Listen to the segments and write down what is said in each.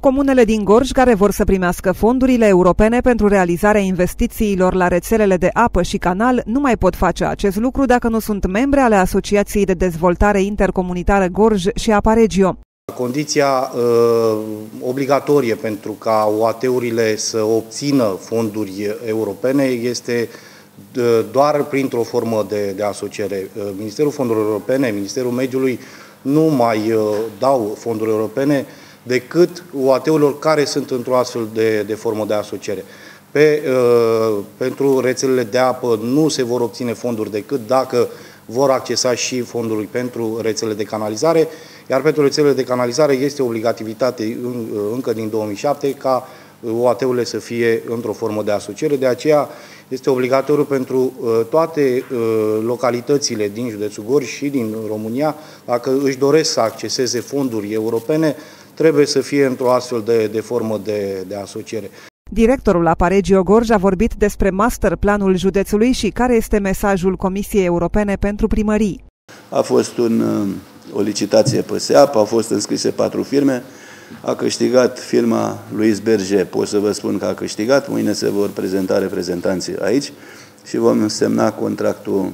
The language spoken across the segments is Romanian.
Comunele din Gorj care vor să primească fondurile europene pentru realizarea investițiilor la rețelele de apă și canal nu mai pot face acest lucru dacă nu sunt membre ale Asociației de Dezvoltare Intercomunitară Gorj și Aparegio. Condiția uh, obligatorie pentru ca OAT-urile să obțină fonduri europene este uh, doar printr-o formă de, de asociere. Uh, Ministerul Fondurilor Europene, Ministerul Mediului nu mai uh, dau fonduri europene decât OAT-urilor care sunt într-o astfel de, de formă de asociere. Pe, uh, pentru rețelele de apă nu se vor obține fonduri decât dacă vor accesa și fonduri pentru rețelele de canalizare, iar pentru rețelele de canalizare este obligativitate în, uh, încă din 2007 ca OAT-urile să fie într-o formă de asociere, de aceea este obligatoriu pentru uh, toate uh, localitățile din județul Gorj și din România, dacă își doresc să acceseze fonduri europene, trebuie să fie într-o astfel de, de formă de, de asociere. Directorul Aparegio Gorj a vorbit despre masterplanul județului și care este mesajul Comisiei Europene pentru primării. A fost un, uh, o licitație pe SEAP, au fost înscrise patru firme, a câștigat firma Luis Berger. Pot să vă spun că a câștigat, mâine se vor prezenta reprezentanții aici și vom semna contractul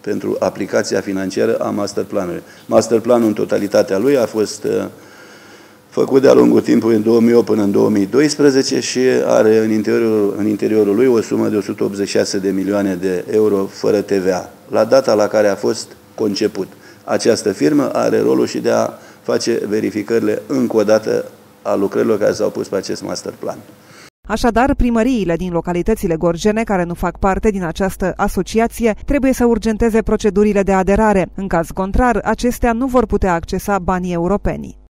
pentru aplicația financiară a masterplanului. Masterplanul în totalitatea lui a fost uh, făcut de-a lungul timpului în 2008 până în 2012 și are în interiorul, în interiorul lui o sumă de 186 de milioane de euro fără TVA, la data la care a fost conceput. Această firmă are rolul și de a face verificările încă o dată a lucrărilor care s-au pus pe acest master plan. Așadar, primăriile din localitățile gorgene care nu fac parte din această asociație trebuie să urgenteze procedurile de aderare. În caz contrar, acestea nu vor putea accesa banii europeni.